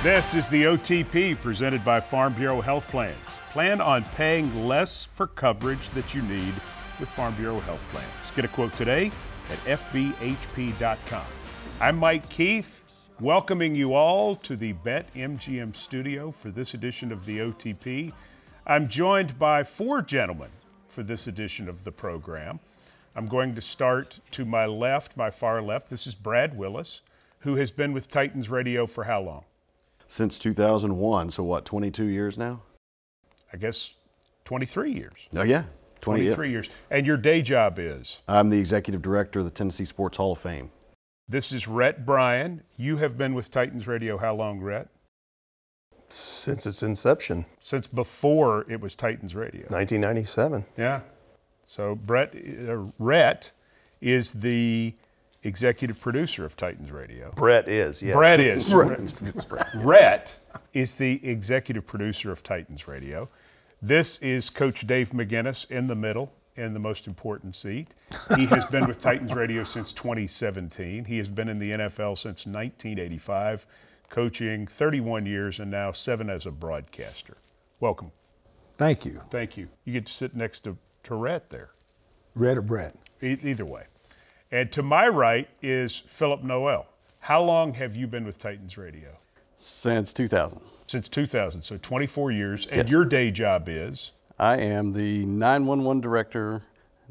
This is the OTP presented by Farm Bureau Health Plans. Plan on paying less for coverage that you need with Farm Bureau Health Plans. Get a quote today at FBHP.com. I'm Mike Keith, welcoming you all to the Bet MGM studio for this edition of the OTP. I'm joined by four gentlemen for this edition of the program. I'm going to start to my left, my far left. This is Brad Willis, who has been with Titans Radio for how long? since 2001. So what, 22 years now? I guess 23 years. Oh yeah, 20 yeah. 23 years. And your day job is? I'm the executive director of the Tennessee Sports Hall of Fame. This is Rhett Bryan. You have been with Titans Radio how long, Rhett? Since its inception, Since before it was Titans Radio. 1997. Yeah. So Brett, uh, Rhett is the executive producer of Titans Radio. Brett is, yes. Brett is. It's Brett. Rhett is the executive producer of Titans Radio. This is Coach Dave McGinnis in the middle, in the most important seat. He has been with Titans Radio since 2017. He has been in the NFL since 1985, coaching 31 years and now seven as a broadcaster. Welcome. Thank you. Thank you. You get to sit next to, to Rhett there. Red or Brett? E- either way. And to my right is Philip Noel. How long have you been with Titans Radio? Since 2000. Since 2000, so 24 years. And Yes. your day job is I am the 911 director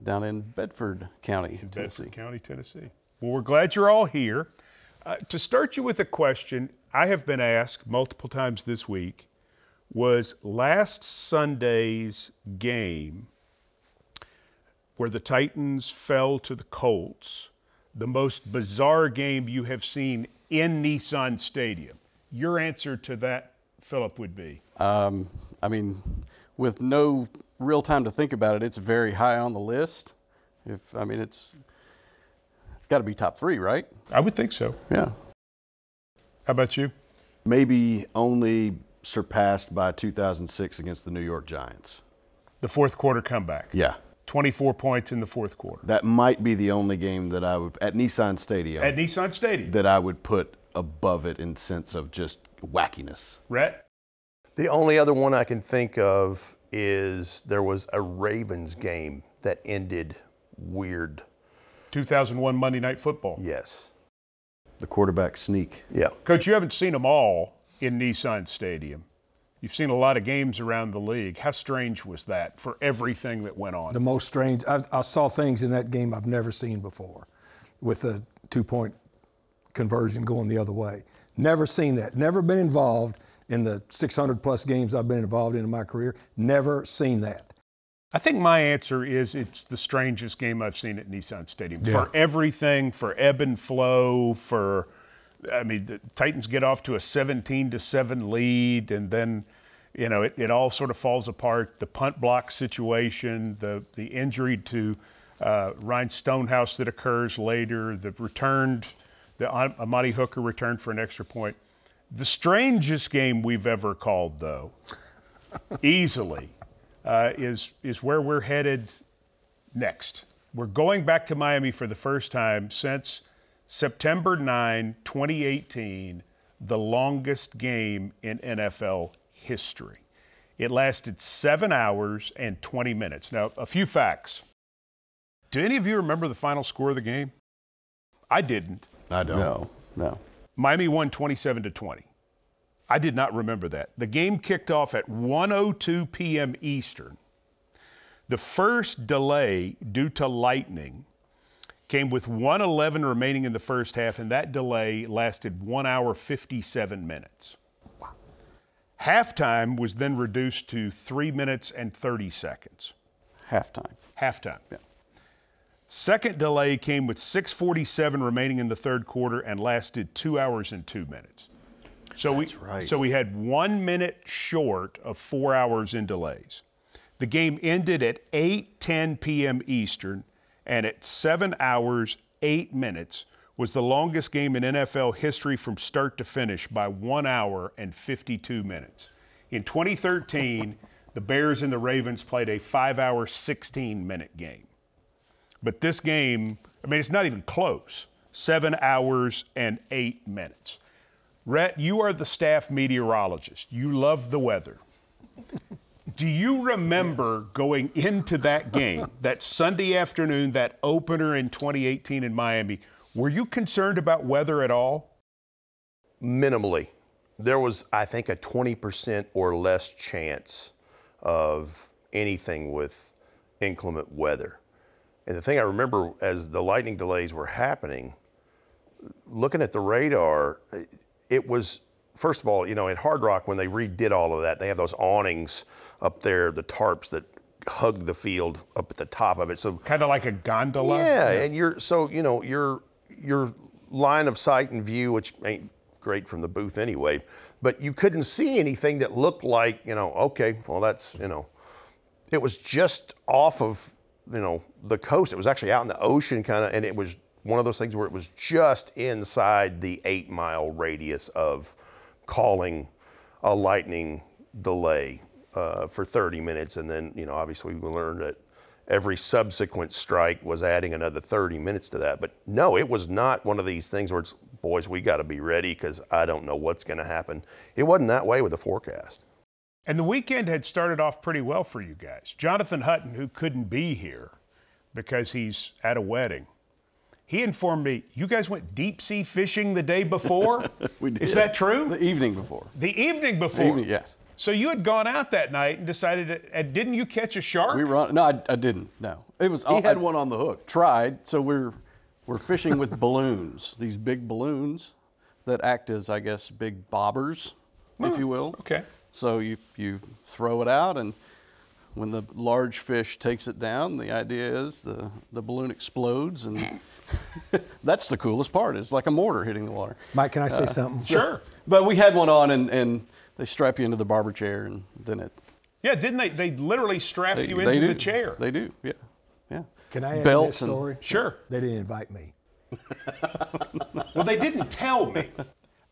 down in Bedford County, Tennessee. Bedford County, Tennessee. Well, we're glad you're all here. Uh, to start you with a question, I have been asked multiple times this week was last Sunday's game where the Titans fell to the Colts the most bizarre game you have seen in Nissan Stadium? Your answer to that, Philip, would be Um, I mean, with no real time to think about it, it's very high on the list. If I mean, it's it's got to be top three, right? I would think so. Yeah. How about you? Maybe only surpassed by 2006 against the New York Giants. The fourth quarter comeback. Yeah. 24 points in the fourth quarter. That might be the only game that I would at Nissan Stadium At Nissan Stadium. that I would put above it in sense of just wackiness. Rhett? The only other one I can think of is there was a Ravens game that ended weird. 2001 Monday Night Football. Yes. The quarterback sneak. Yeah. Coach, you haven't seen them all in Nissan Stadium. You've seen a lot of games around the league. How strange was that for everything that went on? The most strange. I, I saw things in that game I've never seen before, with a two-point conversion going the other way. Never seen that. Never been involved in the 600 plus games I've been involved in in my career. Never seen that. I think my answer is it's the strangest game I've seen at Nissan Stadium Yeah. for everything, for ebb and flow, for I mean the Titans get off to a 17 to 7 lead and then you know it, it all sort of falls apart. The punt block situation, the the injury to uh, Ryan Stonehouse that occurs later, the returned the Am- Amani Hooker returned for an extra point. The strangest game we've ever called though, easily uh, is is where we're headed next. We're going back to Miami for the first time since September 9, 2018, the longest game in NFL history. It lasted seven hours and 20 minutes. Now, a few facts. Do any of you remember the final score of the game? I didn't. I don't. No. No. Miami won 27 to 20. I did not remember that. The game kicked off at 1:02 p.m. Eastern. The first delay due to lightning came with 111 remaining in the first half and that delay lasted 1 hour 57 minutes. Halftime was then reduced to 3 minutes and 30 seconds. Halftime. Halftime. Yeah. Second delay came with 6:47 remaining in the third quarter and lasted two hours and two minutes. So we right. so we had one minute short of four hours in delays. The game ended at 8:10 p.m. Eastern, and at seven hours eight minutes was the longest game in NFL history from start to finish by one hour and 52 minutes. In 2013, the Bears and the Ravens played a five-hour, 16-minute game. but this game, I mean, it's not even close. Seven hours and eight minutes. Rhett, you are the staff meteorologist. You love the weather. Do you remember going into that game, that Sunday afternoon, that opener in 2018 in Miami? Were you concerned about weather at all? minimally. There was, I think, a 20% or less chance of anything with inclement weather. And the thing I remember as the lightning delays were happening, looking at the radar, it was, first of all, you know, at Hard Rock, when they redid all of that, they have those awnings up there, the tarps that hug the field up at the top of it. So Kind of like a gondola? yeah, and you're so you know your your line of sight and view, which ain't great from the booth anyway, but you couldn't see anything that looked like you know okay, well that's you know, it was just off of you know the coast. It was actually out in the ocean kind of, and it was one of those things where it was just inside the eight mile radius of calling a lightning delay uh, for 30 minutes, and then you know obviously we learned that every subsequent strike was adding another 30 minutes to that. But no, it was not one of these things where it's boys, we got to be ready because I don't know what's going to happen. It wasn't that way with the forecast. And the weekend had started off pretty well for you guys. Jonathan Hutton, who couldn't be here because he's at a wedding, he informed me you guys went deep sea fishing the day before. We did. Is that true? The evening before. The evening before. Evening, yes. So you had gone out that night and decided, to, and didn't you catch a shark? We were on. No, I, I didn't. No, it was. He I, had one on the hook. Tried. So we're we're fishing with balloons. These big balloons that act as, I guess, big bobbers, if hmm. you will. okay. So you you throw it out, and when the large fish takes it down, the idea is the the balloon explodes, and that's the coolest part. It's like a mortar hitting the water. Mike, can I say uh, something? Sure. But we had one on, and, and they strap you into the barber chair, and then it. Yeah, didn't they? They literally strap They, you they into do. the chair. They do. Yeah. Yeah. Can I add to that Belts and- story? Sure. They didn't invite me. Well, they didn't tell me.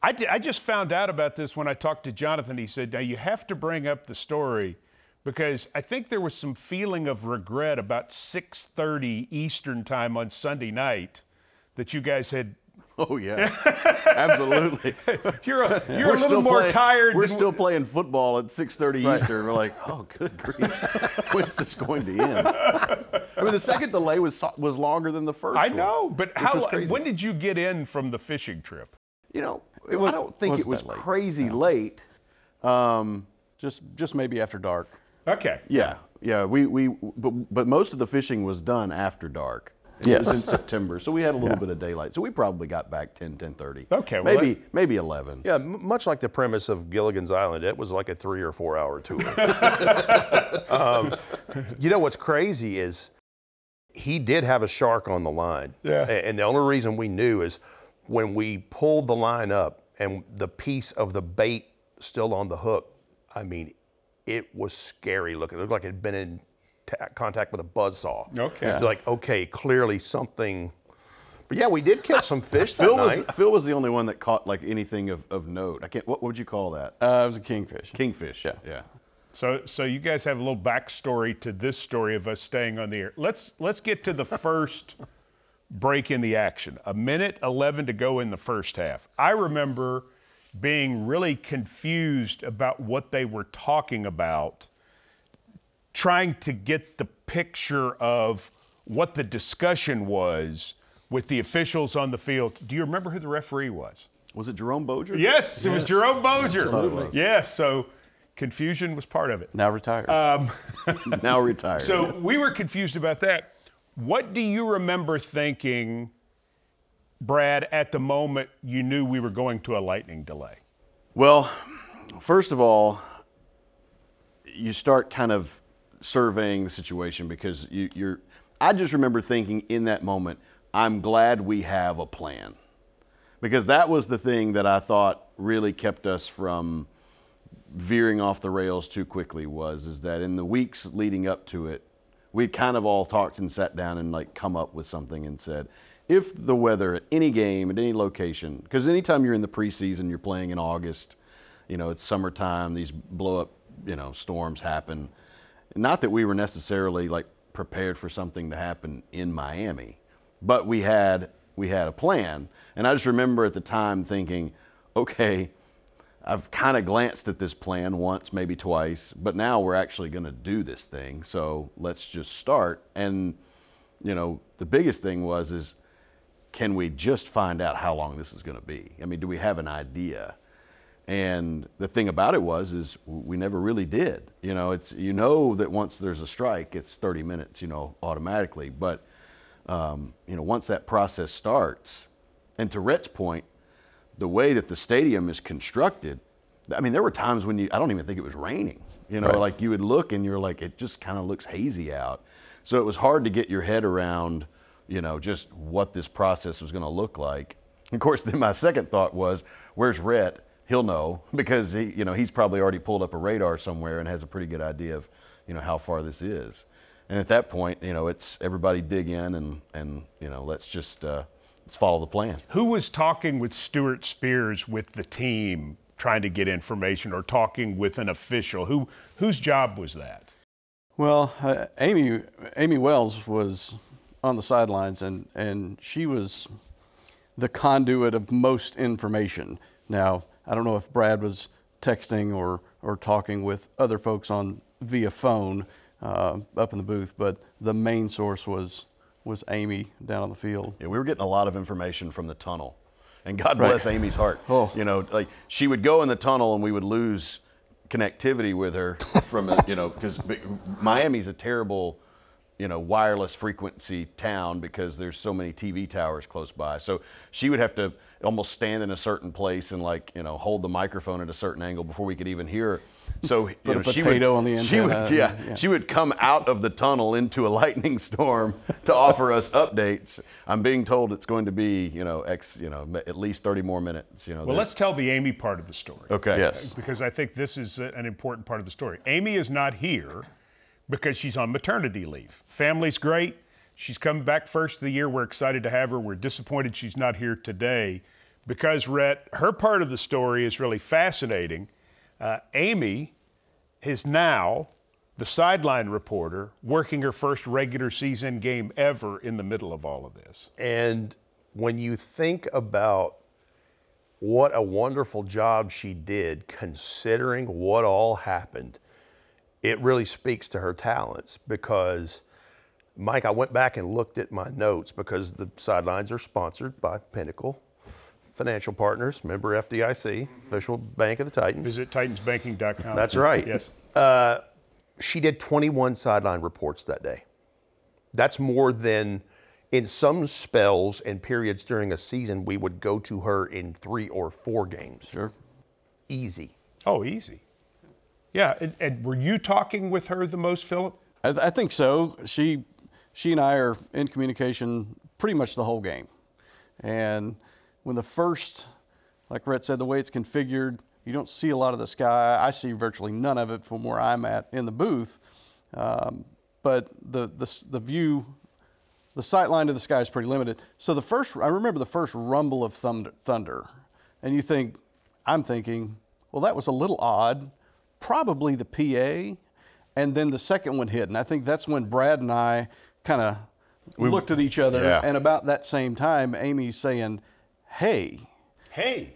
I, di- I just found out about this when I talked to Jonathan. He said, Now you have to bring up the story because I think there was some feeling of regret about 6:30 Eastern time on Sunday night that you guys had. Oh yeah, absolutely. You're a, you're We're a little more playing- tired. We're than- still playing football at 6:30 Eastern. We're like, oh, good grief, when's this going to end? I mean, the second delay was was longer than the first. I one, know, but how? was. When did you get in from the fishing trip? you know? It was- I don't think it wasn't was that late. crazy late. Um, Just just maybe after dark. Okay. yeah, yeah. We we but, but most of the fishing was done after dark. It Yes. was in September, so we had a little bit of daylight. So we probably got back 10, 10:30. Okay, well, maybe maybe 11. Yeah, m- much like the premise of Gilligan's Island, it was like a three or four hour tour. um, you know what's crazy is he did have a shark on the line. Yeah. A- And the only reason we knew is when we pulled the line up and the piece of the bait still on the hook. I mean, it was scary looking. It looked like it had been in ta- contact with a buzzsaw. Okay. It's like, okay, clearly something. But yeah, we did catch some fish that Phil was. Phil was the only one that caught like anything of, of note. I can't. What would you call that? Uh, it was a kingfish. Kingfish. Yeah. Yeah. So, so you guys have a little backstory to this story of us staying on the air. Let's let's get to the first break in the action. A minute eleven to go in the first half. I remember being really confused about what they were talking about, trying to get the picture of what the discussion was with the officials on the field. Do you remember who the referee was? Was it Jerome Boger? Yes, it was Jerome Boger. Absolutely. Yes, so confusion was part of it. Now retired. Um, now retired. So we were confused about that. What do you remember thinking, Brad, at the moment you knew we were going to a lightning delay? Well, first of all, you start kind of surveying the situation because you, you're. I just remember thinking in that moment, I'm glad we have a plan, because that was the thing that I thought really kept us from veering off the rails too quickly. Was is that in the weeks leading up to it, we'd kind of all talked and sat down and like come up with something and said, if the weather at any game at any location, because anytime you're in the preseason, you're playing in August, you know it's summertime, these blow up, you know, storms happen. Not that we were necessarily like prepared for something to happen in Miami, but we had we had a plan, and I just remember at the time thinking, okay, I've kind of glanced at this plan once, maybe twice, but now we're actually going to do this thing. So let's just start. And you know, the biggest thing was is can we just find out how long this is going to be? I mean, do we have an idea? And the thing about it was is we never really did. You know, it's you know that once there's a strike, it's 30 minutes, you know, automatically. But um, you know, once that process starts, and to Rhett's point, the way that the stadium is constructed, I mean, there were times when you, I don't even think it was raining. You know, Right. like you would look and you're like, it just kind of looks hazy out. So it was hard to get your head around, you know, just what this process was going to look like. Of course, then my second thought was, where's Rhett? He'll know because he, you know, he's probably already pulled up a radar somewhere and has a pretty good idea of, you know, how far this is. And at that point, you know, it's everybody dig in and, and you know, let's just uh, let's follow the plan. Who was talking with Stuart Spears with the team trying to get information or talking with an official? Who whose job was that? Well, uh, Amy Amy Wells was on the sidelines, and and she was the conduit of most information. Now, I don't know if Brad was texting or or talking with other folks on via phone uh, up in the booth, but the main source was was Amy down on the field. Yeah, we were getting a lot of information from the tunnel, and God Right. bless Amy's heart. Oh. You know, like she would go in the tunnel, and we would lose connectivity with her from. You know, because Miami's a terrible, you know, wireless frequency town because there's so many TV towers close by. So she would have to almost stand in a certain place and like you know hold the microphone at a certain angle before we could even hear. her. So you Put a know, she potato would, on the she would, antenna, yeah, yeah. she would come out of the tunnel into a lightning storm to offer us updates. I'm being told it's going to be, you know, X, you know, at least 30 more minutes. You know. Well, there- let's tell the Amy part of the story. Okay. Yes. Because I think this is an important part of the story. Amy is not here because she's on maternity leave. Family's great. She's coming back first of the year. We're excited to have her. We're disappointed she's not here today because, Rhett, her part of the story is really fascinating. Uh, Amy is now the sideline reporter working her first regular season game ever in the middle of all of this. And when you think about what a wonderful job she did, considering what all happened, it really speaks to her talents because, Mike, I went back and looked at my notes because the sidelines are sponsored by Pinnacle Financial Partners, member FDIC, official bank of the Titans. Visit titansbanking.com. That's right. Yes. Uh, she did 21 sideline reports that day. That's more than in some spells and periods during a season we would go to her in three or four games. Sure. Easy. Oh, easy. Yeah, and, and were you talking with her the most, Philip? I, I think so. She, she and I are in communication pretty much the whole game. And when the first, like Rhett said, the way it's configured, you don't see a lot of the sky. I see virtually none of it from where I'm at in the booth. Um, but the, the, the view, the sight line to the sky is pretty limited. So the first, I remember the first rumble of thunder, thunder. And you think, I'm thinking, well, that was a little odd. Probably the PA. And then the second one hit. And I think that's when Brad and I kind of looked at each other. Yeah. And about that same time, Amy's saying, hey, Hey,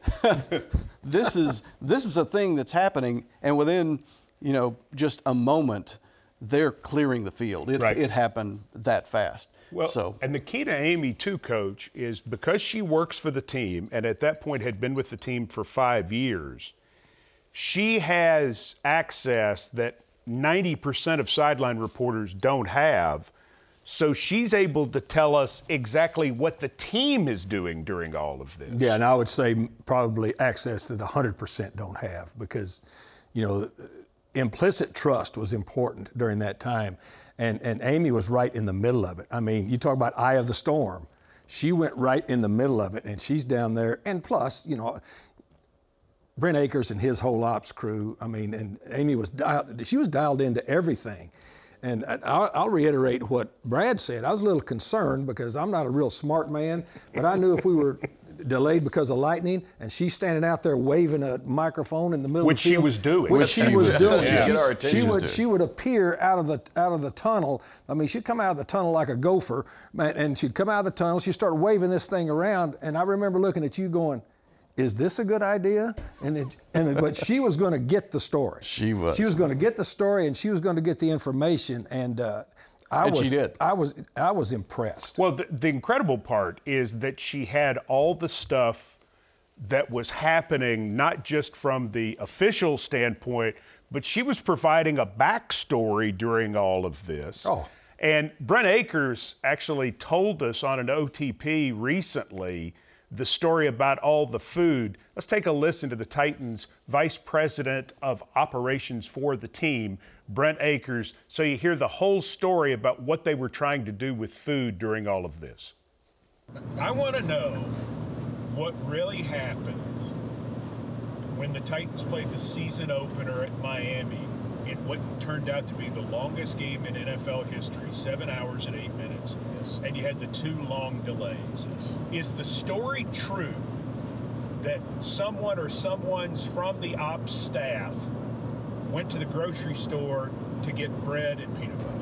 this is this is a thing that's happening and within you know just a moment they're clearing the field it, Right. it happened that fast well, so and the key to Amy too, Coach, is because she works for the team, and at that point had been with the team for five years. She has access that 90% of sideline reporters don't have. So she's able to tell us exactly what the team is doing during all of this. Yeah, and I would say probably access that 100% don't have because, you know, implicit trust was important during that time. And, and Amy was right in the middle of it. I mean, you talk about eye of the storm. She went right in the middle of it, and she's down there. And plus, you know, Brent Akers and his whole ops crew. I mean, and Amy was dialed, she was dialed into everything. And I- I'll, I'll reiterate what Brad said. I was a little concerned because I'm not a real smart man, but I knew if we were delayed because of lightning, and she's standing out there waving a microphone in the middle. Which of the she was doing. Which she what she was was doing. She- Yeah. Our She would she would appear out of the out of the tunnel. I mean, she'd come out of the tunnel like a gopher, and she'd come out of the tunnel. She'd start waving this thing around, and I remember looking at you going. Is this a good idea? And it, and but she was going to get the story. She was. She was going to get the story, and she was going to get the information. And uh, I And was. she did. I was. I was impressed. Well, the, the incredible part is that she had all the stuff that was happening, not just from the official standpoint, but she was providing a backstory during all of this. Oh. And Brent Akers actually told us on an OTP recently the story about all the food. Let's take a listen to the Titans Vice President of Operations for the team, Brent Akers, so you hear the whole story about what they were trying to do with food during all of this. I want to know what really happened when the Titans played the season opener at Miami in what turned out to be the longest game in NFL history, seven hours and eight minutes. Yes. And you had the two long delays. Yes. Is the story true that someone or someone's from the ops staff went to the grocery store to get bread and peanut butter?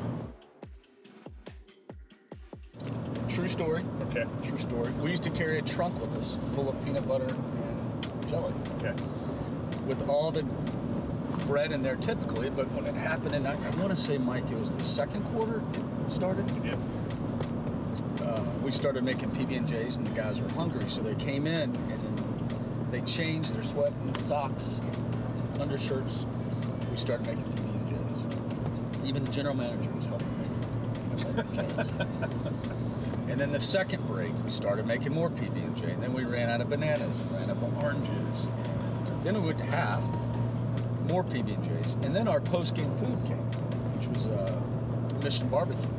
True story. Okay. True story. We used to carry a trunk with us full of peanut butter and jelly Okay. with all the bread in there typically, but when it happened, and I, I want to say, Mike, it was the second quarter it started. Yeah. Uh, we started making PB&Js and the guys were hungry, so they came in and then they changed their sweat and socks, undershirts. We started making PB&Js. Even the general manager was helping make and then the second break, we started making more PB&J. And then we ran out of bananas, and ran out of oranges. And then we went to half, more PB&Js. And then our post-game food came, which was uh, Mission Barbecue.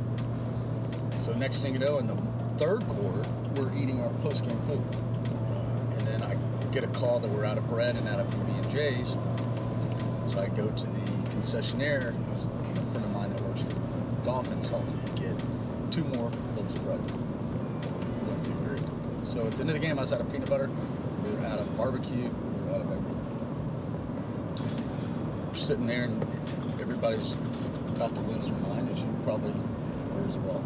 So next thing you know, in the third quarter, we're eating our post-game food, uh, and then I get a call that we're out of bread and out of PB and J's. So I go to the concessionaire. who's a friend of mine that works for Dolphins helped me get two more loaves of bread. So at the end of the game, I was out of peanut butter. We were out of barbecue. We were out of everything. We're sitting there, and everybody's about to lose their mind, as you probably were as well.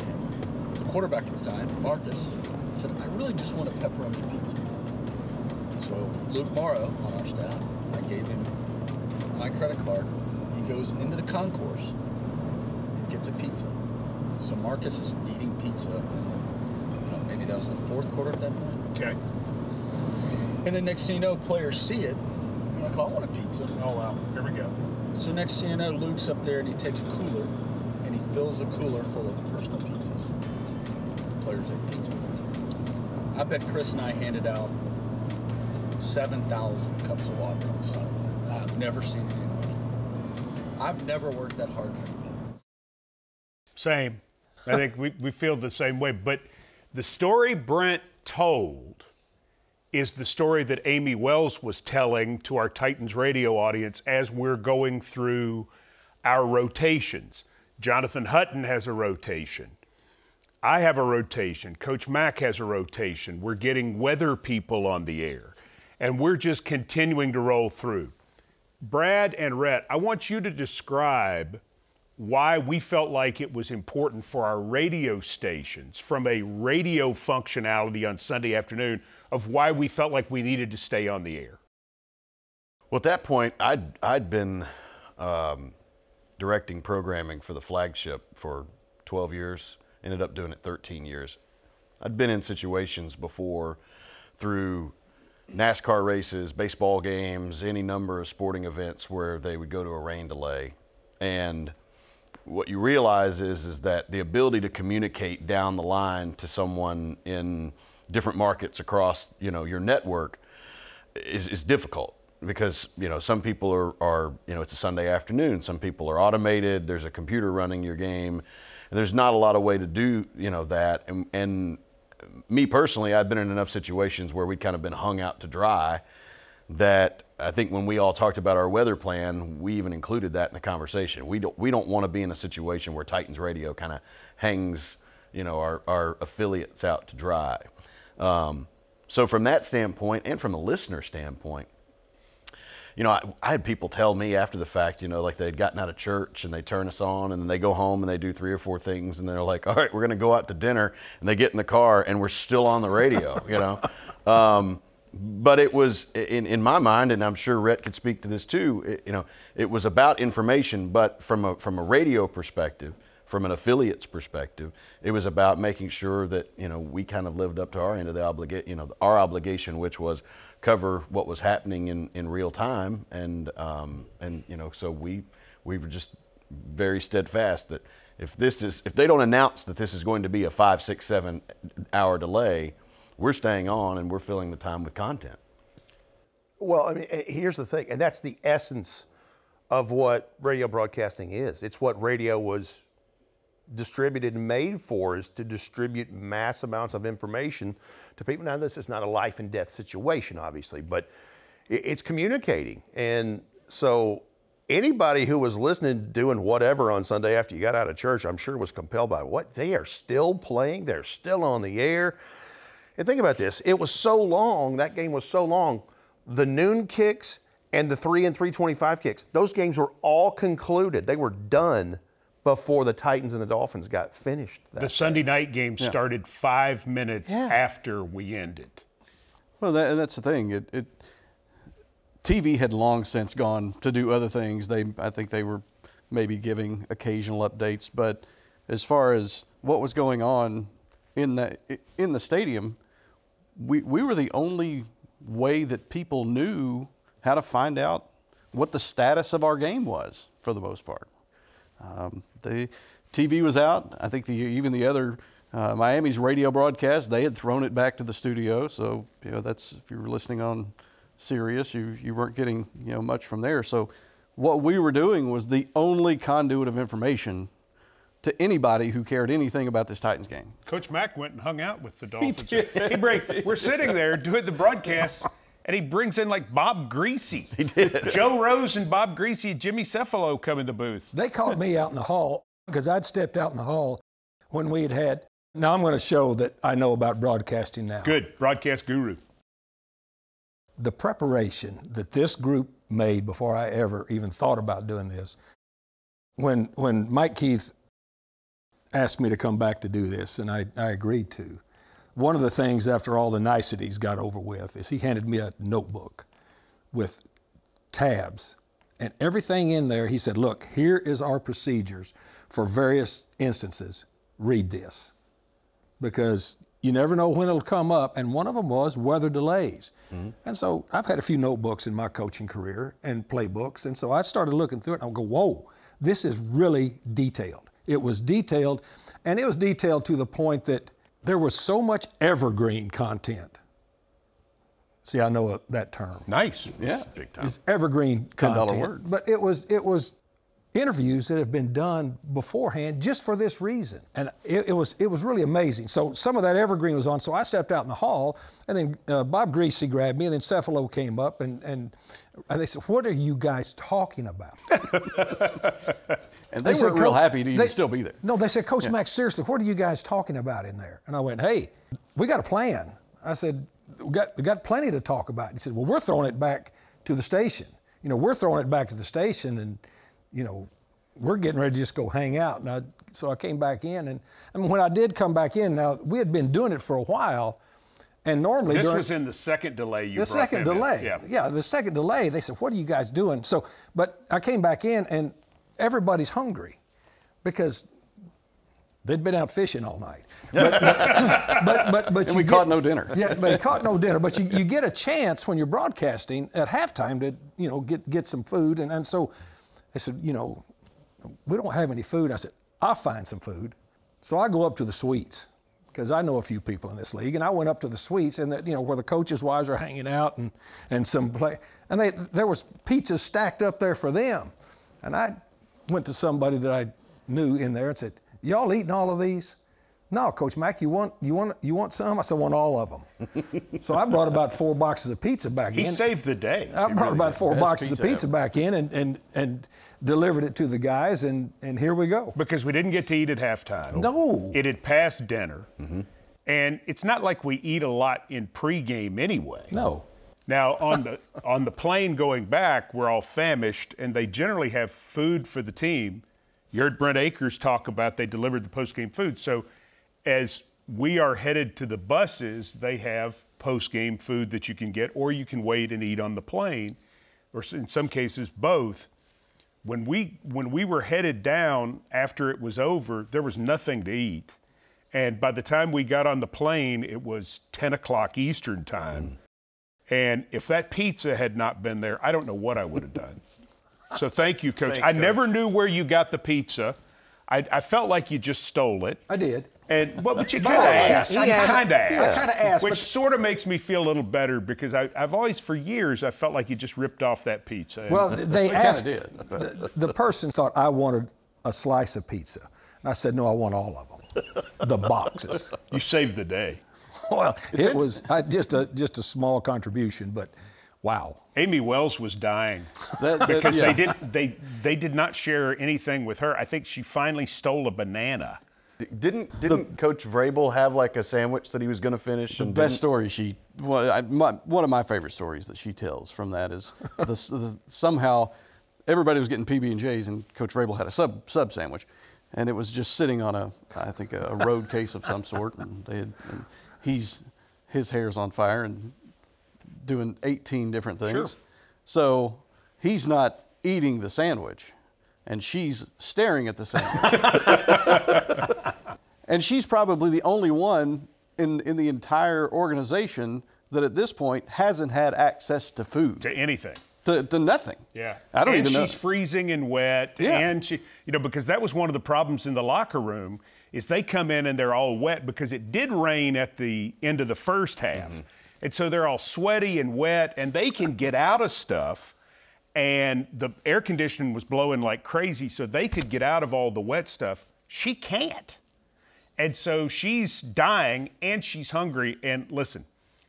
And the quarterback at the time, Marcus, said, I really just want a pepperoni pizza. So Luke Morrow on our staff, I gave him my credit card. He goes into the concourse and gets a pizza. So Marcus is eating pizza. You know, maybe that was the fourth quarter at that point. Okay. And then next thing you know, players see it. I want a pizza. Oh, wow. Here we go. So next thing you know, Luke's up there and he takes a cooler and he fills the cooler full of personal pizzas. Players ate pizza. I bet Chris and I handed out 7,000 cups of water on the sideline. I've never seen anyone. I've never worked that hard in my life. Same. I think we, we feel the same way. But the story Brent told is the story that Amy Wells was telling to our Titans radio audience as we're going through our rotations. Jonathan Hutton has a rotation. I have a rotation. Coach Mack has a rotation. We're getting weather people on the air, and we're just continuing to roll through. Brad and Rhett, I want you to describe why we felt like it was important for our radio stations from a radio functionality on Sunday afternoon of why we felt like we needed to stay on the air. Well, at that point, I'd I'd been um, directing programming for the flagship for 12 years. Ended up doing it 13 years. I'd been in situations before through NASCAR races, baseball games, any number of sporting events where they would go to a rain delay, and what you realize is is that the ability to communicate down the line to someone in different markets across you know your network is, is difficult because you know some people are, are you know it's a Sunday afternoon some people are automated there's a computer running your game and there's not a lot of way to do you know that and, and me personally I've been in enough situations where we'd kind of been hung out to dry that I think when we all talked about our weather plan, we even included that in the conversation. We don't we don't want to be in a situation where Titans Radio kind of hangs, you know, our, our affiliates out to dry. Um, so from that standpoint, and from a listener standpoint, you know, I, I, had people tell me after the fact, you know, like they'd gotten out of church and they turn us on and then they go home and they do three or four things and they're like, all right, we're going to go out to dinner. And they get in the car and we're still on the radio, you know. Um, but it was in, in my mind, and I'm sure Rhett could speak to this too. It, you know, it was about information, but from a from a radio perspective, from an affiliate's perspective, it was about making sure that you know we kind of lived up to our end of the obligation, you know, our obligation, which was cover what was happening in, in real time, and um, and you know, so we we were just very steadfast that if this is if they don't announce that this is going to be a five, six, seven hour delay we're staying on and we're filling the time with content. Well, I mean, eh, here's the thing, and that's the essence of what radio broadcasting is. It's what radio was distributed and made for is to distribute mass amounts of information to people. Now, this is not a life and death situation, obviously, but it's communicating. And so anybody who was listening, doing whatever on Sunday after you got out of church, I'm sure was compelled by what they are still playing. They're still on the air. And think about this it was so long, that game was so long. The noon kicks and the 3 and 325 kicks, those games were all concluded. They were done before the Titans and the Dolphins got finished. the day. Sunday night game yeah. started five minutes yeah. after we ended. Well, that, that's the thing. It, it, TV had long since gone to do other things. They, I think they were maybe giving occasional updates, but as far as what was going on in the in the stadium, we, we were the only way that people knew how to find out what the status of our game was for the most part. Um, the TV was out. I think the, even the other uh, Miami's radio broadcast, they had thrown it back to the studio. So you know that's if you were listening on Sirius, you you weren't getting you know much from there. So what we were doing was the only conduit of information to anybody who cared anything about this Titans game. Coach Mack went and hung out with the Dolphins. He break, we're sitting there doing the broadcast, and he brings in like Bob Griese. He did. Joe Rose and Bob Griese, Jimmy Cefalo come in the booth. They called me out in the hall because I'd stepped out in the hall when we had had. Now I'm going to show that I know about broadcasting now. Good, broadcast guru. The preparation that this group made before I ever even thought about doing this. When when Mike Keith asked me to come back to do this, and I, I agreed to. One of the things after all the niceties got over with is he handed me a notebook with tabs and everything in there. He said, Look, here is our procedures for various instances. Read this because you never know when it'll come up. And one of them was weather delays. Mm-hmm. And so I've had a few notebooks in my coaching career and playbooks. And so I started looking through it and I'll go, Whoa, this is really detailed. It was detailed, and it was detailed to the point that there was so much evergreen content. See, I know that term. Nice. Yeah. big time. It's evergreen $10 content. word. But it was it was interviews that have been done beforehand just for this reason. And it, it, was it was really amazing. So some of that evergreen was on. So I stepped out in the hall, and then uh, Bob Griese grabbed me, and then Cefalo came up, and, and, and they said, "What are you guys talking about?" and they, they were real happy to even still be there. No, they said, Coach yeah. Max, seriously, what are you guys talking about in there? And I went, Hey, we got a plan. I said, we got, we got plenty to talk about. He said, Well, we're throwing it back to the station. You know, we're throwing it back to the station, and you know, we're getting ready to just go hang out. And I, so I came back in, and, and when I did come back in, now we had been doing it for a while, and normally this during, was in the second delay. You the second delay, yeah, yeah, the second delay. They said, "What are you guys doing?" So, but I came back in, and everybody's hungry because they'd been out fishing all night. But, but, but, but, but and we get, caught no dinner. Yeah, but he caught no dinner. But you, you get a chance when you're broadcasting at halftime to, you know, get, get some food. And, and so I said, you know, we don't have any food. I said, I'll find some food. So I go up to the suites because I know a few people in this league, and I went up to the suites and that you know where the coaches' wives are hanging out and and some play, and they there was pizzas stacked up there for them, and I went to somebody that I knew in there and said, "Y'all eating all of these?" No, Coach Mack, you want you want you want some? I said, I want all of them. so I brought about four boxes of pizza back he in. He saved the day. I he brought really about four Best boxes pizza of pizza ever. back in and, and and delivered it to the guys, and and here we go. Because we didn't get to eat at halftime. No. It had passed dinner. Mm-hmm. And it's not like we eat a lot in pregame anyway. No. Now on the on the plane going back, we're all famished, and they generally have food for the team. You heard Brent Akers talk about they delivered the postgame food. So as we are headed to the buses, they have postgame food that you can get, or you can wait and eat on the plane, or in some cases both. When we when we were headed down after it was over, there was nothing to eat. And by the time we got on the plane, it was 10 o'clock Eastern time. And if that pizza had not been there, I don't know what I would have done. So thank you, Coach. Thanks, I Coach. never knew where you got the pizza. I, I felt like you just stole it. I did. And well, but you No, kind of I- asked. he I kind of asked. I kinda asked, which sort of makes me feel a little better because I, I've always, for years, I felt like you just ripped off that pizza. Well, they kinda asked. did, The, the person thought I wanted a slice of pizza. And I said, no, I want all of them. the boxes. you saved the day. Well, it was I, just a just a small contribution, but wow. Amy Wells was dying That- that- because yeah. they did they they did not share anything with her. I think she finally stole a banana. Didn't didn't Coach Vrabel have like a sandwich that he was going to finish? The and best didn't- story she, well, I, my, one of my favorite stories that she tells from that is the, the, somehow everybody was getting PB and J's and Coach Vrabel had a sub sub sandwich, and it was just sitting on a I think a, road case of some sort, and they had, and he's his hair's on fire and doing 18 different things, so he's not eating the sandwich, and she's staring at the sandwich. And she's probably the only one in, in the entire organization that at this point hasn't had access to food, To anything. To, to nothing. Yeah. I don't and even know. she's freezing and wet. Yeah. And she, you know, because that was one of the problems in the locker room is they come in and they're all wet because it did rain at the end of the first half. Mm-hmm. And so they're all sweaty and wet and they can get out of stuff. And the air conditioning was blowing like crazy, so they could get out of all the wet stuff. She can't. And so she's dying and she's hungry. And listen,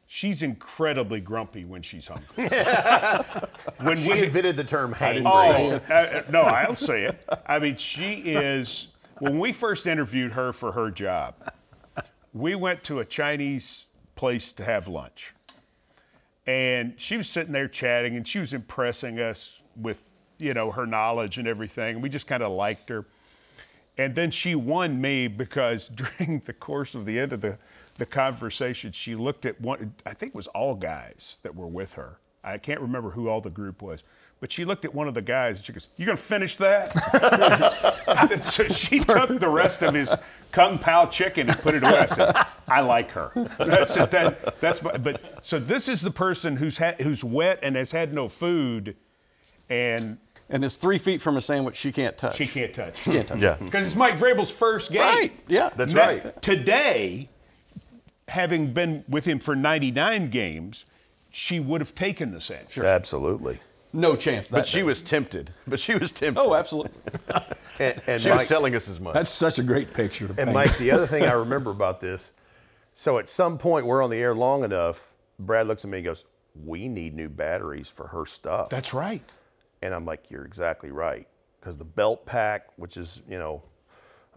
she's incredibly grumpy when she's hungry. when She we, invented the term hangry. Oh, uh, no, I'll say it. I mean, she is. When we first interviewed her for her job, we went to a Chinese place to have lunch. And she was sitting there chatting and she was impressing us with, you know, her knowledge and everything. And we just kind of liked her. And then she won me because during the course of the end of the, the conversation, she looked at one, I think it was all guys that were with her. I can't remember who all the group was, but she looked at one of the guys and she goes, You gonna finish that? So she took the rest of his Kung Pao chicken and put it away. I said, I like her. That's. That, that's my, but so this is the person who's ha- who's wet and has had no food and and is three feet from a sandwich she can't touch. she can't touch. She Can't touch. Yeah. Because it's Mike Vrabel's first game. Right. Yeah. That's Now, right. Today, having been with him for 99 games, she would have taken the sandwich. Absolutely. No chance. That But she day. was tempted. But she was tempted. Oh, absolutely. And, and She Mike, was telling us as much. That's such a great picture to and paint. Mike, the other thing I remember about this, so at some point we're on the air long enough, Brad looks at me and goes, "We need new batteries for her stuff." That's right. And I'm like, you're exactly right. Because the belt pack, which is, you know,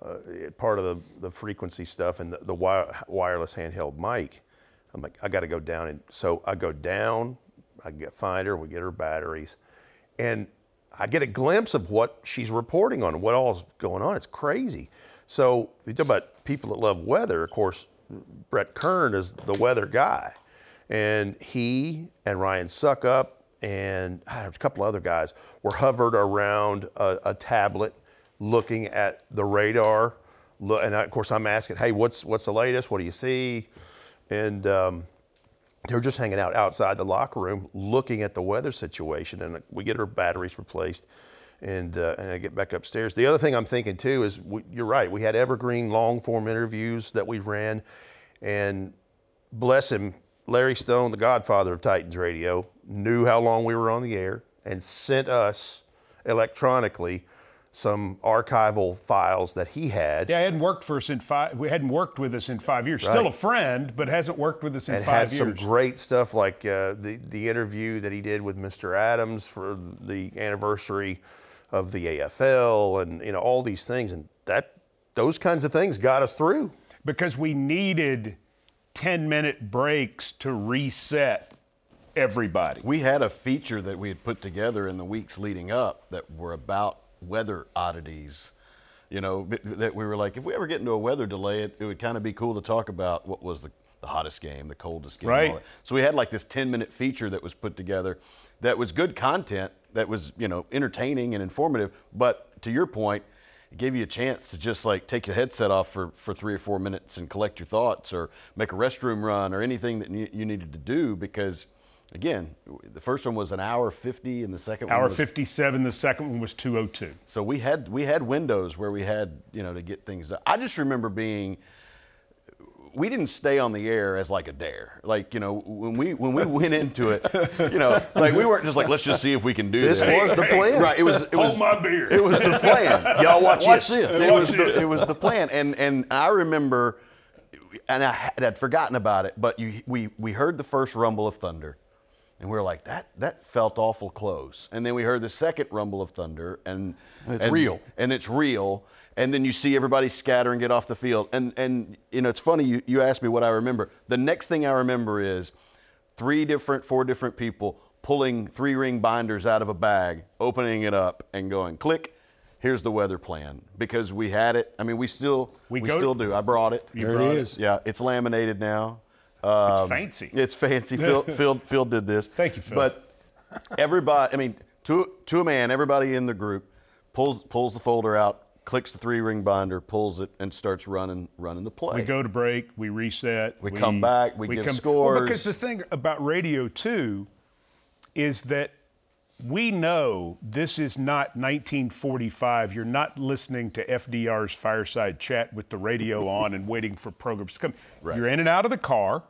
uh, part of the, the frequency stuff and the, the wire, wireless handheld mic, I'm like, I got to go down. And so I go down, I get, find her, we get her batteries. And I get a glimpse of what she's reporting on, what all's going on. It's crazy. So you talk about people that love weather. Of course, Brett Kern is the weather guy. And he and Ryan Succop and ah, a couple other guys were hovered around a, a tablet looking at the radar. And of course, I'm asking, hey, what's, what's the latest? What do you see? And um, they're just hanging out outside the locker room looking at the weather situation. And we get her batteries replaced. And, uh, and I get back upstairs. The other thing I'm thinking too is we, you're right. We had evergreen long form interviews that we ran. And bless him, Larry Stone, the godfather of Titans radio, knew how long we were on the air and sent us electronically some archival files that he had Yeah, he hadn't worked for us in five. We hadn't worked with us in five years. Still a friend, but hasn't worked with us in and five had some years. great stuff like uh, the the interview that he did with Mr. Adams for the anniversary of the AFL and you know all these things and that those kinds of things got us through. because we needed 10 minute breaks to reset everybody. We had a feature that we had put together in the weeks leading up that were about weather oddities. You know, that we were like, if we ever get into a weather delay, it, it would kind of be cool to talk about what was the, the hottest game, the coldest game. Right. So we had like this 10 minute feature that was put together that was good content, that was, you know, entertaining and informative. But to your point, it gave you a chance to just like take your headset off for, for three or four minutes and collect your thoughts or make a restroom run or anything that you needed to do because, again, the first one was an hour 50 and the second one Hour was 57, the second one was 202. so we had we had windows where we had you know to get things done. I just remember being. We didn't stay on the air as like a dare. Like you know when we when we went into it, you know, like we weren't just like let's just see if we can do This this. was the plan. Right. It was. It Hold was my beer. It was the plan. Y'all watch this. It Watch was this. the it was the plan, and and I remember, and I had I'd forgotten about it, but you we we heard the first rumble of thunder. And we were like, that that felt awful close. And then we heard the second rumble of thunder, and And it's real. and it's real. And then you see everybody scatter and get off the field. And and you know, it's funny you, you asked me what I remember. The next thing I remember is three different, four different people pulling three ring binders out of a bag, opening it up, and going, click. Here's the weather plan because we had it. I mean, we still We we, still do. I brought it. You There it is. Yeah, it's laminated now. It's um, fancy. It's fancy. Phil, Phil, Phil did this. Thank you, Phil. But everybody, I mean, to, to a man, everybody in the group pulls pulls the folder out, clicks the three ring binder, pulls it, and starts running running the play. We go to break, we reset. We come back, we give Well, scores. because the thing about radio too is that we know this is not 1945. You're not listening to FDR's fireside chat with the radio on and waiting for programs to come. Right. You're in and out of the car,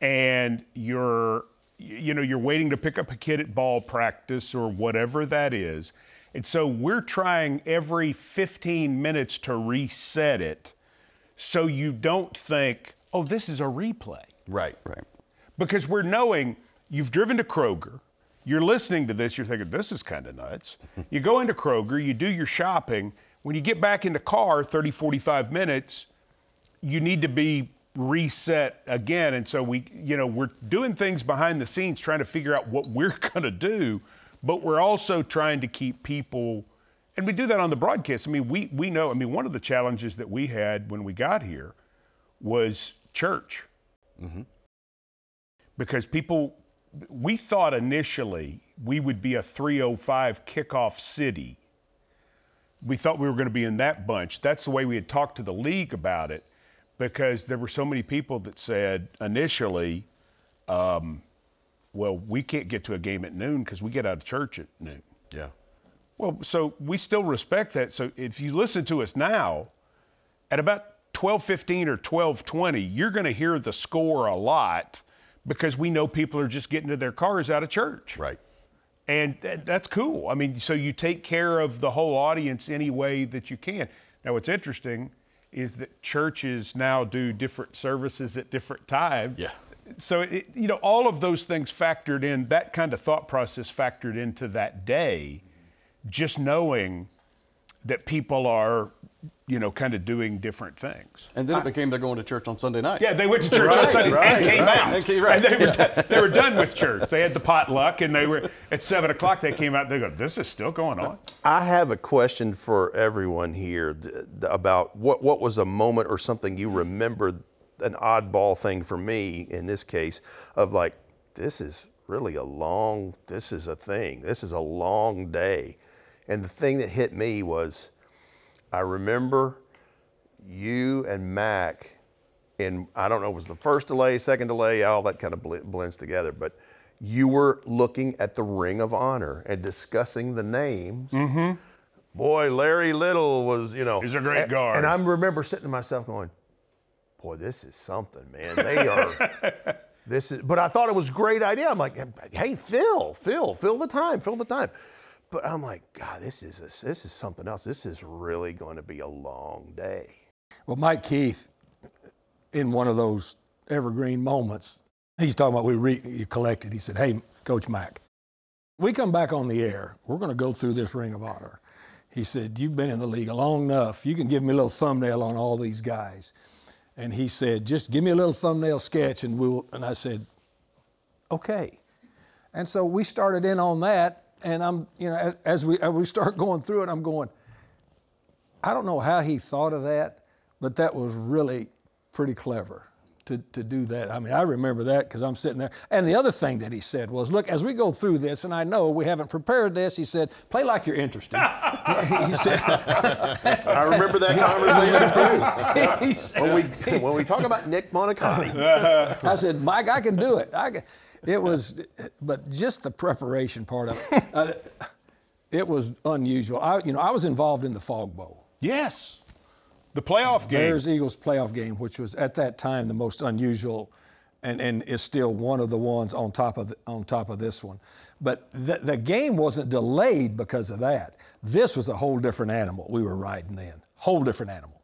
and you're you know you're waiting to pick up a kid at ball practice or whatever that is and so we're trying every 15 minutes to reset it so you don't think oh this is a replay right. Right. because we're knowing you've driven to Kroger, you're listening to this, you're thinking, this is kind of nuts. you go into Kroger, you do your shopping. When you get back in the car 30, 45 minutes, you need to be reset again. And so we, you know, we're doing things behind the scenes trying to figure out what we're going to do, but we're also trying to keep people, and we do that on the broadcast. I mean, we, we know, I mean, one of the challenges that we had when we got here was church mm-hmm. because people we thought initially we would be a 305 kickoff city we thought we were going to be in that bunch that's the way we had talked to the league about it because there were so many people that said initially um, well we can't get to a game at noon because we get out of church at noon Yeah. well, so we still respect that. So if you listen to us now, at about 12:15 or 12:20, you're going to hear the score a lot because we know people are just getting to their cars out of church. Right. And th- that's cool. I mean, so you take care of the whole audience any way that you can. Now, what's interesting is that churches now do different services at different times. Yeah. So, it, you know, all of those things factored in, that kind of thought process factored into that day, just knowing that people are, you know, kind of doing different things. And then it became they're going to church on Sunday night. Yeah, they went to church on Sunday and came out. And came- right. And they were, done, they were done with church. They had the potluck, and they were at seven o'clock. They came out. They go, "This is still going on." I have a question for everyone here th- th- about what, what was a moment or something you remember, an oddball thing for me in this case, of like, this is really a long, this is a thing, this is a long day. And the thing that hit me was, I remember you and Mac in I don't know if it was the first delay, second delay, all that kind of bl- blends together, but you were looking at the Ring of Honor and discussing the names. Mm-hmm. Boy, Larry Little was, you know, He's a great and, guard. And I remember sitting to myself going, "Boy, this is something, man. They are." This is, but I thought it was a great idea. I'm like, hey, Phil, Phil, fill the time, fill the time. But I'm like, God, this is a, this is something else. This is really going to be a long day. Well, Mike Keith, in one of those evergreen moments, he's talking about we re- collected. He said, "Hey, Coach Mack, we come back on the air. We're going to go through this Ring of Honor." He said, "You've been in the league long enough. You can give me a little thumbnail on all these guys." And he said, just give me a little thumbnail sketch and we'll, and I said, okay. And so we started in on that. And I'm, you know, as we, as we start going through it, I'm going, I don't know how he thought of that, but that was really pretty clever to, to do that. I mean, I remember that because I'm sitting there. And the other thing that he said was, look, as we go through this, and I know we haven't prepared this, he said, play like you're interested. he said, I remember that conversation too. When we when we talk about Nick Monicati, I said, Mike, I can do it. I can. It was, but just the preparation part of it, uh, it was unusual. I, you know, I was involved in the Fog Bowl. Yes. The playoff game. Bears Eagles playoff game, which was at that time the most unusual, and, and is still one of the ones on top of the, on top of this one. But the, the game wasn't delayed because of that. This was a whole different animal we were riding then. Whole different animal.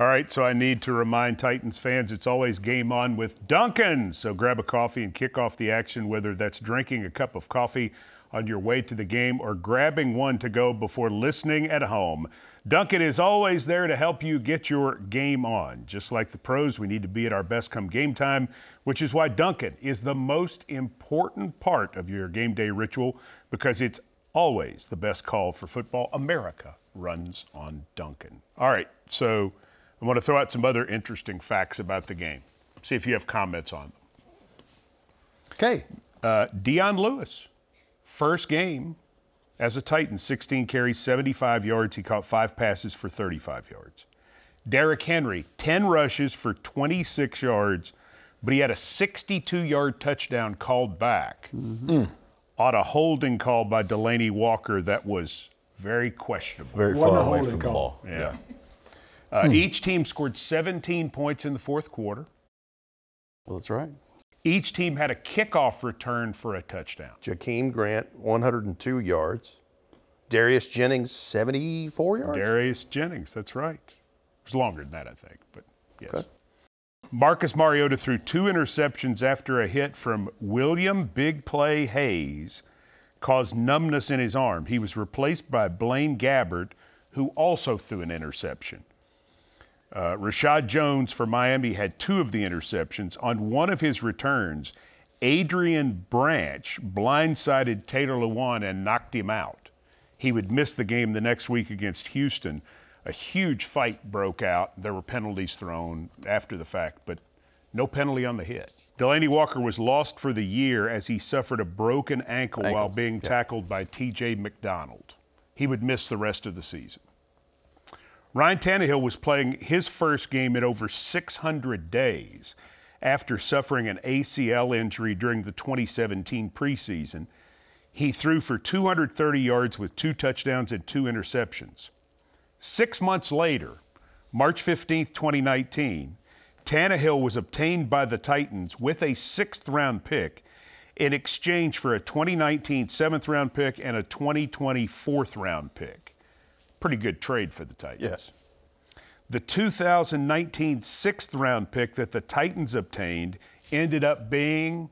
All right, so I need to remind Titans fans it's always game on with Dunkin'. So grab a coffee and kick off the action, whether that's drinking a cup of coffee on your way to the game or grabbing one to go before listening at home. Dunkin' is always there to help you get your game on. Just like the pros, we need to be at our best come game time, which is why Dunkin' is the most important part of your game day ritual because it's always the best call for football. America runs on Dunkin'. All right, so I want to throw out some other interesting facts about the game. See if you have comments on them. Okay. Uh, Dion Lewis, first game as a Titan, 16 carries, 75 yards. He caught five passes for 35 yards. Derrick Henry, 10 rushes for 26 yards, but he had a 62 yard touchdown called back on a holding call by Delanie Walker that was very questionable. Very Wasn't far away holding from the call. ball. Yeah. Uh, Each team scored 17 points in the fourth quarter. Well, that's right. Each team had a kickoff return for a touchdown. Jakeem Grant 102 yards, Darius Jennings 74 yards. Darius Jennings, that's right. It was longer than that, I think, but yes. Okay. Marcus Mariota threw two interceptions after a hit from William Big Play Hayes caused numbness in his arm. He was replaced by Blaine Gabbert, who also threw an interception. Uh, Reshad Jones for Miami had two of the interceptions. On one of his returns, Adrian Branch blindsided Taylor Lewan and knocked him out. He would miss the game the next week against Houston. A huge fight broke out. There were penalties thrown after the fact, but no penalty on the hit. Delanie Walker was lost for the year as he suffered a broken ankle, while being tackled by TJ McDonald. He would miss the rest of the season. Ryan Tannehill was playing his first game in over 600 days after suffering an ACL injury during the 2017 preseason. He threw for 230 yards with two touchdowns and two interceptions. Six months later, March 15, 2019, Tannehill was obtained by the Titans with a sixth round pick in exchange for a 2019 seventh round pick and a 2020 fourth round pick. Pretty good trade for the Titans. Yes. The 2019 sixth round pick that the Titans obtained ended up being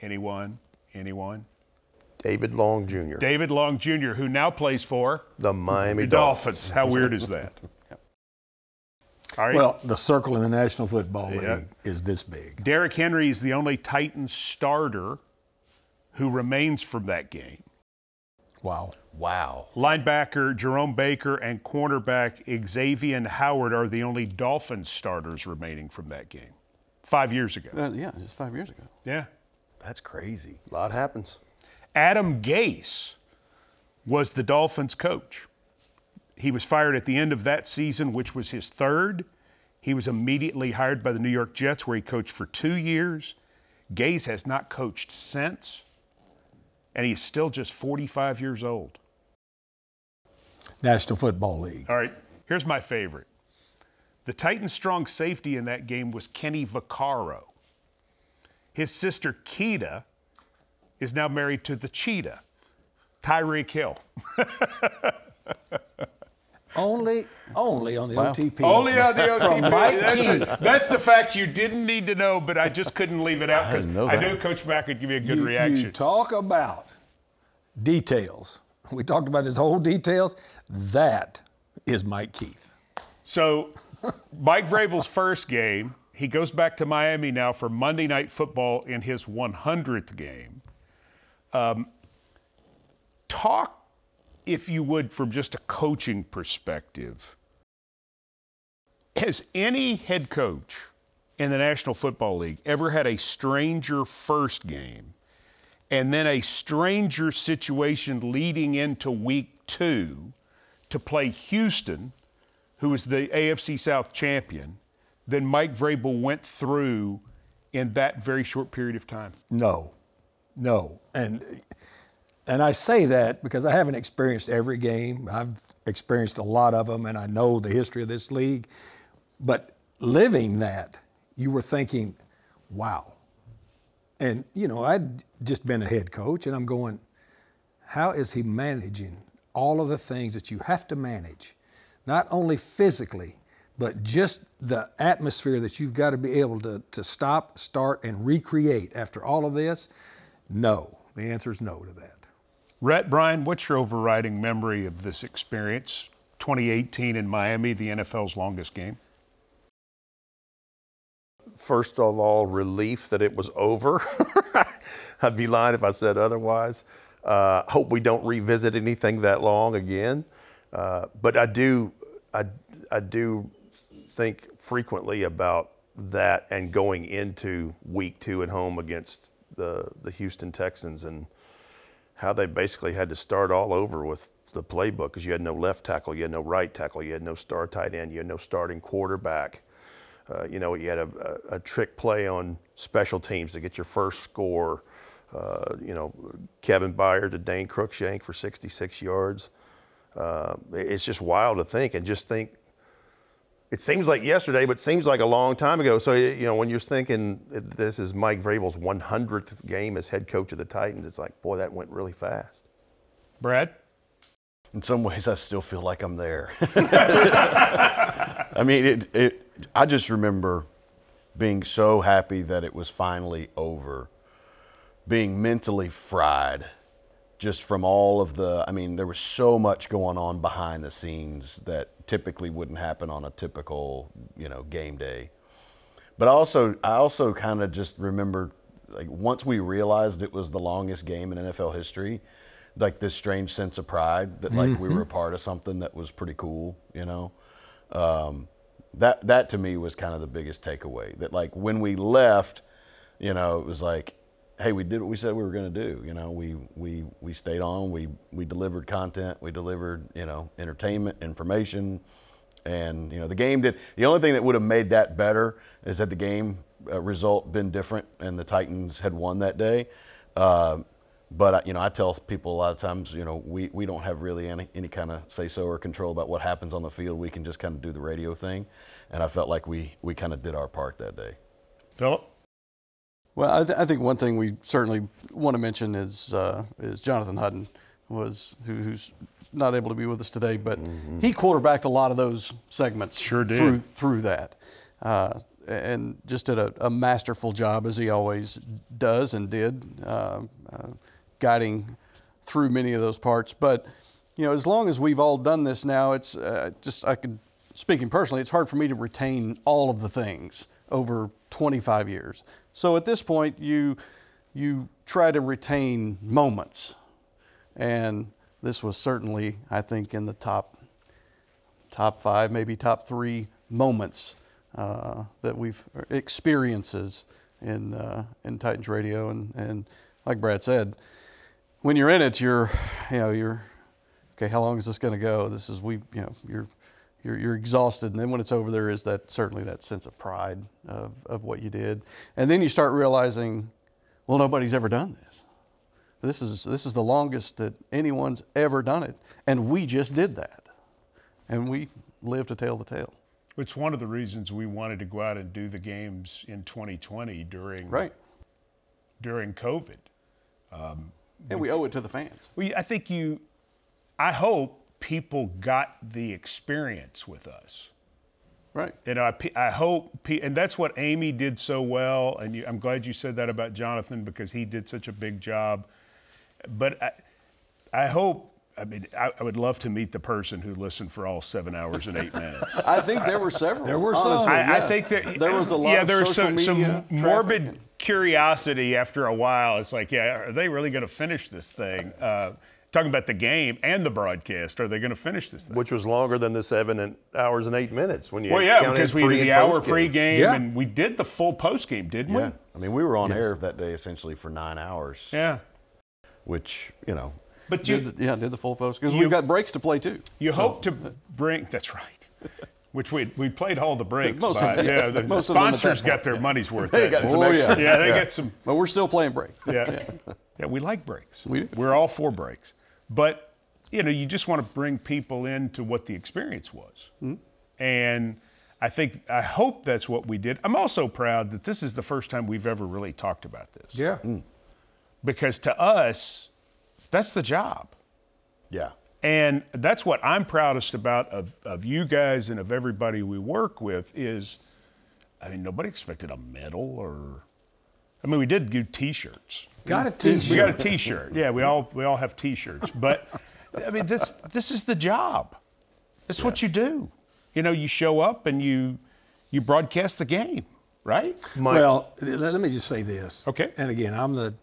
anyone? Anyone? David Long Jr. David Long Jr., who now plays for the Miami the Dolphins. Dolphins. How weird is that? All right. Well, the circle in the National Football League Yeah. is this big. Derrick Henry is the only Titans starter who remains from that game. Wow. Wow. Linebacker Jerome Baker and cornerback Xavien Howard are the only Dolphins starters remaining from that game. Five years ago. Uh, yeah, just five years ago. Yeah. That's crazy. A lot happens. Adam Gase was the Dolphins coach. He was fired at the end of that season, which was his third. He was immediately hired by the New York Jets, where he coached for two years. Gase has not coached since, and he's still just 45 years old. National Football League. All right, here's my favorite. The Titans' strong safety in that game was Kenny Vaccaro. His sister Keeta is now married to the cheetah, Tyreek Hill. Only, only on the OTP. Only on the From OTP. Mike That's, Keith. that's the fact you didn't need to know, but I just couldn't leave it out because didn't I knew Coach Mack would give you a good you, reaction. You talk about details. We talked about this whole details. That is Mike Keith. So Mike Vrabel's first game. He goes back to Miami now for Monday Night Football in his 100th game. Um, talk, if you would, from just a coaching perspective. Has any head coach in the National Football League ever had a stranger first game and then a stranger situation leading into week two to play Houston, who is the AFC South champion, than Mike Vrabel went through in that very short period of time? No, no, and and I say that because I haven't experienced every game. I've experienced a lot of them, and I know the history of this league. But living that, you were thinking, "Wow." And you know, I'd just been a head coach, and I'm going, "How is he managing all of the things that you have to manage, not only physically, but just the atmosphere that you've got to be able to, to stop, start, and recreate after all of this? No. The answer is no to that. Rhett, Brian, what's your overriding memory of this experience? 2018 in Miami, the NFL's longest game? First of all, relief that it was over. I'd be lying if I said otherwise. Uh, hope we don't revisit anything that long again. Uh, but I do, I, I do think frequently about that and going into week two at home against the, the Houston Texans and how they basically had to start all over with the playbook because you had no left tackle, you had no right tackle, you had no star tight end, you had no starting quarterback. Uh, you know, you had a, a, a, trick play on special teams to get your first score. Uh, you know, Kevin Byard to Dane Cruikshank for 66 yards. Uh, it's just wild to think and just think it seems like yesterday, but seems like a long time ago. So, you know, when you're thinking this is Mike Vrabel's 100th game as head coach of the Titans, it's like, boy, that went really fast. Brad? In some ways, I still feel like I'm there. I mean, it, it, I just remember being so happy that it was finally over, being mentally fried just from all of the, I mean, there was so much going on behind the scenes that typically wouldn't happen on a typical, you know, game day. But also, I also kind of just remember, like, once we realized it was the longest game in NFL history, like this strange sense of pride that like mm-hmm. we were a part of something that was pretty cool, you know. Um, that that to me was kind of the biggest takeaway. That like when we left, you know, it was like hey, we did what we said we were going to do. You know, we we we stayed on. We we delivered content. We delivered you know entertainment, information, and you know the game did. The only thing that would have made that better is that the game uh, result been different and the Titans had won that day. Uh, but you know, I tell people a lot of times, you know, we, we don't have really any, any kind of say so or control about what happens on the field. We can just kind of do the radio thing, and I felt like we we kind of did our part that day. Philip. Well, I, th- I, think one thing we certainly want to mention is uh, is Jonathan Hutton was who, who's not able to be with us today, but mm-hmm. he quarterbacked a lot of those segments. Sure did through through that, uh, and just did a, a, masterful job as he always does and did, uh, uh, guiding through many of those parts. But you know, as long as we've all done this now, it's uh, just I could speaking personally, it's hard for me to retain all of the things over 25 years. So at this point, you, you try to retain moments. And this was certainly, I think, in the top, top five, maybe top three moments uh, that we've experiences in, uh, in Titans radio. And, and like Brad said, when you're in it, you're, you know, you're, okay, how long is this going to go? This is, we, you know, you're, you're, you're exhausted. And then when it's over, there is that certainly that sense of pride of, of what you did. And then you start realizing, well, nobody's ever done this. This is, this is the longest that anyone's ever done it. And we just did that. And we live to tell the tale. It's one of the reasons we wanted to go out and do the games in 2020 during, right. during COVID. Um, and we, we owe it to the fans. We, I think you, I hope people got the experience with us. Right. You know, I, I hope, and that's what Amy did so well. And you, I'm glad you said that about Jonathan because he did such a big job. But I, I hope I mean, I, I would love to meet the person who listened for all seven hours and eight minutes. I think there were several. There were some. honestly, I, I think that there was a lot yeah, of there was some, media some morbid and- curiosity after a while. It's like, yeah, are they really going to finish this thing? Uh, talking about the game and the broadcast, are they going to finish this thing? which was longer than the seven and hours and eight minutes when you well, yeah, because we pre did the hour post-game. pregame Yeah. and we did the full postgame, didn't Yeah. we? I mean, we were on air that day essentially for nine hours, Yeah. which, you know, But you, Did the, yeah, did the full post because we've got breaks to play too. you hope to bring, that's right. Which we, we played all the breaks. Most by- of- yeah, the, the most of them sponsors got their money's worth. They got some Oh, extra. yeah. yeah, they got some. But we're still playing breaks. Yeah. yeah, we like breaks. We do. We're all for breaks. But, you know, you just want to bring people into what the experience was. Hmm? And I think, I hope that's what we did. I'm also proud that this is the first time we've ever really talked about this. Yeah. Because to us, that's the job. yeah. And that's what I'm proudest about of, of you guys and of everybody we work with is, I mean, nobody expected a medal or, I mean, we did do T-shirts. Got a We got a T-shirt. Yeah, we all we all have T-shirts. But I mean, this this is the job. It's what you do. You know, you show up and you you broadcast the game, right? Mike, Well, let, let me just say this. Okay. And again, I'm the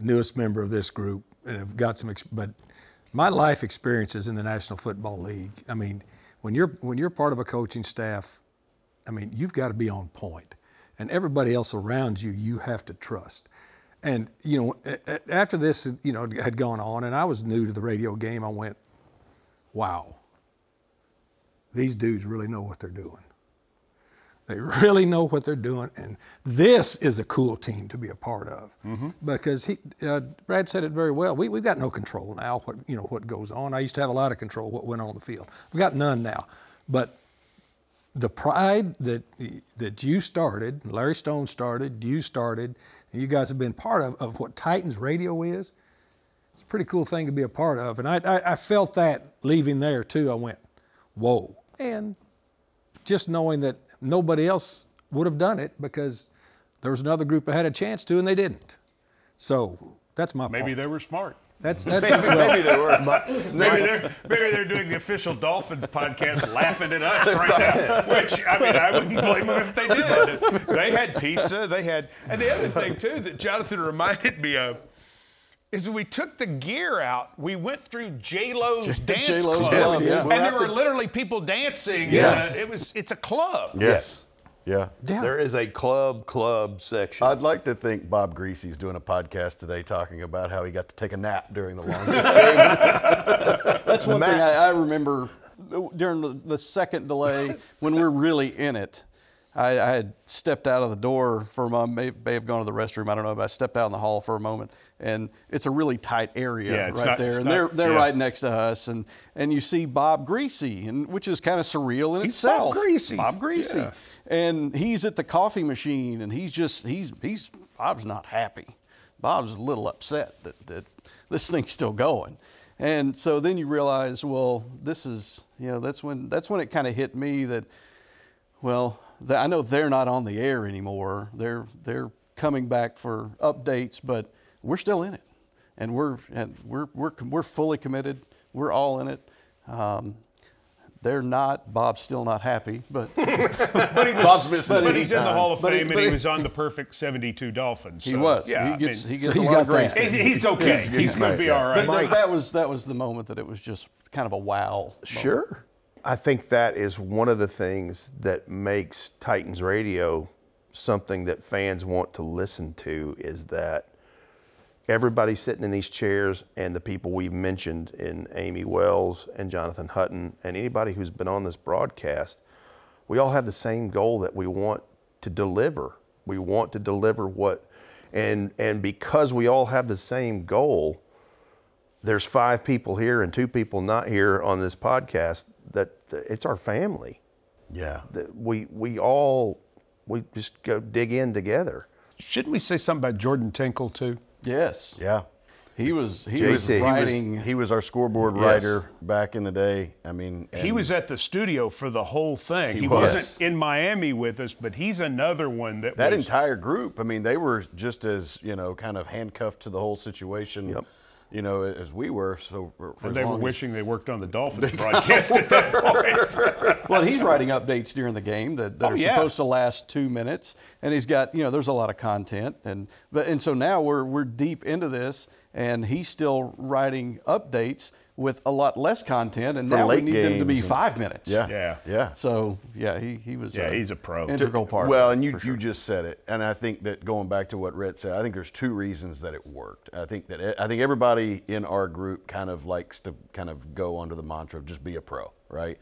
newest member of this group, and I've got some, but my life experiences in the National Football League. I mean, when you're when you're part of a coaching staff, I mean, you've got to be on point, and everybody else around you, you have to trust. And you know, after this, you know, had gone on, and I was new to the radio game, I went, "Wow, these dudes really know what they're doing." They really know what they're doing, and this is a cool team to be a part of. Because he, uh, Brad said it very well. We we've got no control now. What you know what goes on. I used to have a lot of control what went on the field. We've got none now. But the pride that that you started, Larry Stone started, you started, and you guys have been part of of what Titans Radio is. It's a pretty cool thing to be a part of, and I I, I felt that leaving there too. I went, whoa, and just knowing that nobody else would have done it because there was another group that had a chance to and they didn't. So that's my Maybe point. they were smart. That's that's Maybe they were. Maybe they're maybe they're doing the official Dolphins podcast, laughing at us right now. Which I mean, I wouldn't blame them if they did. They had pizza. They had, and the other thing too that Jonathan reminded me of is we took the gear out. We went through J Lo's dance J-Lo's club, club, yeah. and We'll there were to- literally people dancing. Yeah. Uh, it was. It's a club. Yes. Yeah. yeah. there is a club club section. I'd like to think Bob Griese's doing a podcast today talking about how he got to take a nap during the longest game. That's one thing I, I remember during the, the second delay when we're really in it. I, I had stepped out of the door for a moment, may, may have gone to the restroom, I don't know, but I stepped out in the hall for a moment, and it's a really tight area Yeah, right not- there, and not- they're they're yeah. right next to us, and and you see Bob Griese, and which is kind of surreal in He's Bob. Griese. Bob Griese, Yeah. and he's at the coffee machine, and he's just he's he's Bob's not happy. Bob's a little upset that, that this thing's still going. And so then you realize, well, this is, you know, that's when that's when it kind of hit me that, well, th- I know they're not on the air anymore. They're they're coming back for updates, but we're still in it, and we're and we're we're we're fully committed. We're all in it. Um, they're not. Bob's still not happy, but Bob's missing But the he's in the. Hall of But Fame, but and he he- was on the perfect 72 Dolphins. he so, was. Yeah, he I gets mean, he gets he's a lot got of grace. that. He- He's okay. He's going to be all right. But th- that was that was the moment that it was just kind of a wow. moment. Sure. I think that is one of the things that makes Titans radio something that fans want to listen to is that everybody sitting in these chairs and the people we've mentioned in Amy Wells and Jonathan Hutton and anybody who's been on this broadcast, we all have the same goal that we want to deliver. We want to deliver what and and because we all have the same goal, there's five people here and two people not here on this podcast that it's our family Yeah. that we we all we just go dig in together Shouldn't we say something about Jordan Tinkle, too? Yes. Yeah. He was he JT. was He was- writing. He was our scoreboard Yes. writer back in the day. I mean, He was at the studio for the whole thing. He, was. wasn't in Miami with us, but he's another one that that was, entire group. I mean, they were just as you know, kind of handcuffed to the whole situation. Yep. You know, as we were. So for, for And they were long as- wishing they worked on the Dolphins broadcast at that point. Well, he's writing updates during the game that, that Oh, are yeah. supposed to last two minutes, and he's got you know there's a lot of content, and but and so now we're we're deep into this, and he's still writing updates with a lot less content, and For now we late need them to be five minutes. Yeah, Yeah. yeah. So yeah, he he was Yeah, he's a pro. integral part. Well, and you, sure. you just said it, and I think that going back to what Rhett said, I think there's two reasons that it worked. I think that it, I think everybody in our group kind of likes to kind of go under the mantra of just be a pro, right?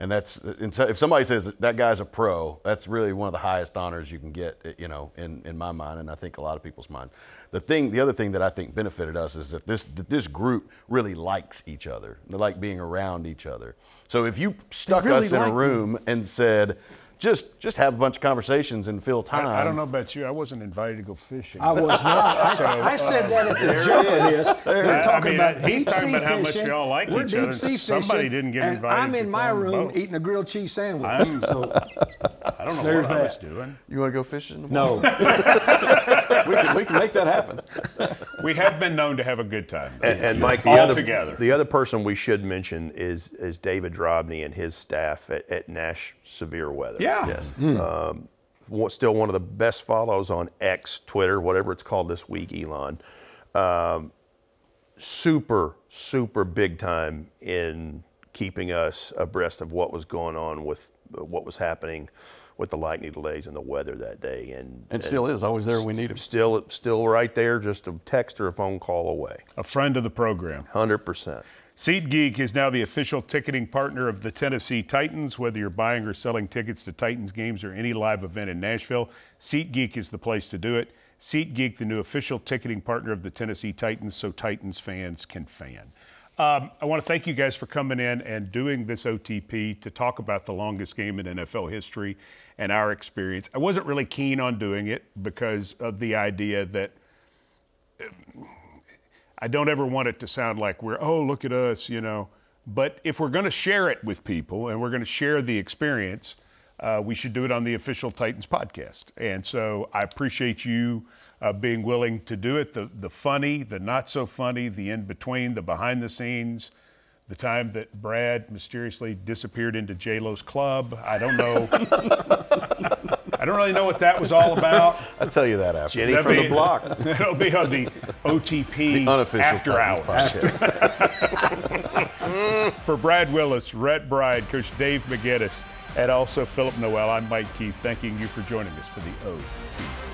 And that's and so if somebody says that, guy's a pro, that's really one of the highest honors you can get, you know, in, in my mind, and I think a lot of people's mind. The thing, the other thing that I think benefited us is that this that this group really likes each other. They like being around each other. So if you stuck really us in a me. room and said, just just have a bunch of conversations and fill time. I, I don't know about you. I wasn't invited to go fishing. I was not. I, I said that at the jump of this. They're I talking mean, about he's deep talking sea about how much y'all like We're each deep other. sea Somebody didn't get invited I'm in go my room boat. eating a grilled cheese sandwich. I'm- so I don't know There's what I was doing. You want to go fishing? no, we can we can make that happen. We have been known to have a good time. And, and Mike, the all other together. the other person we should mention is is David Drobny and his staff at, at Nash Severe Weather. yeah. Yes. Wa- still one of the best follows on X, Twitter, whatever it's called this week, Elon. Um, super, super big time in keeping us abreast of what was going on with uh, what was happening with the lightning delays and the weather that day. And, And still is always there when we need him. Still, still right there, just a text or a phone call away. A friend of the program. 100%. SeatGeek is now the official ticketing partner of the Tennessee Titans. Whether you're buying or selling tickets to Titans games or any live event in Nashville, SeatGeek is the place to do it. SeatGeek, the new official ticketing partner of the Tennessee Titans, so Titans fans can fan. Um, I want to thank you guys for coming in and doing this OTP to talk about the longest game in NFL history and our experience. I wasn't really keen on doing it because of the idea that I don't ever want it to sound like we're, oh, look at us, you know. But if we're going to share it with people and we're going to share the experience, uh, we should do it on the official Titans podcast. And so I appreciate you uh, being willing to do it the, the funny, the not so funny, the in between, the behind the scenes, the time that Brad mysteriously disappeared into J-Lo's club. I don't know. I don't really know what that was all about. I'll tell you that after. Jenny That'd from be- the block. That'll be on the OTP Unofficial after Titans hours. podcast. For Brad Willis, Rhett Bride, Coach Dave McGinnis, and also Philip Noel, I'm Mike Keith, thanking you for joining us for the OTP.